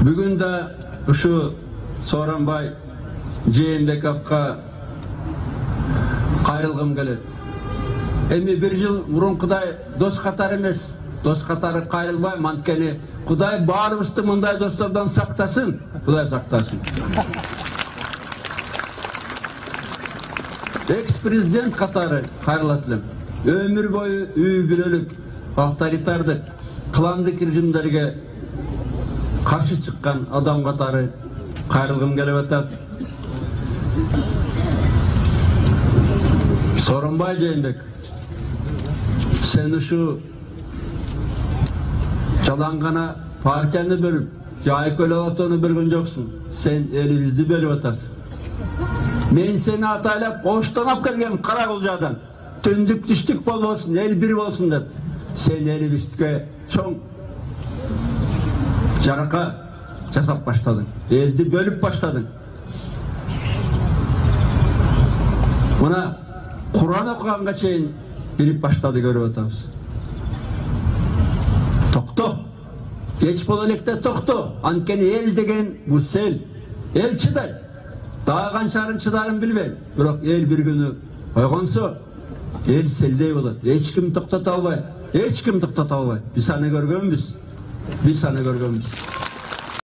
Бүгін де ұшы Соранбай Жиенбековқа қайрылғым келеді. Эми бір жыл бұрын Құдай дос қатар емес, дос қатары қайрылбай, манткені Құдай барымызды мұндай достардан сақтасын, Құдай сақтасын. Экс-президент қатары қайрылатылым. Өмір бойы үй авторитарды қыланды режимдерге karşı çıkan adam katarı kayrılgım gelip Sorunbay Ceylik, seni şu çalangana parkenli bölüp cahik öyle olduğunu bir gün yoksun. Sen eli yüzlü böyle otasın. Ben seni hatayla boştan ap gelgen Tündük düştük bol olsun, el bir olsun der. Sen eli çok Caraka hesap başladın. Ezdi bölüp başladın. Buna Kur'an okuyan kaçayın bilip başladı görev otamız. Toktu. Geç bolalikte toktu. Anken el degen bu sel. El çıdar. Daha kançarın çıdarın bilmem. Bırak el bir günü koygonsu. El seldey olur. Hiç kim toktata olmayı. Hiç kim toktata olmayı. Biz sana görgönümüz. Birsa नगर गाउँ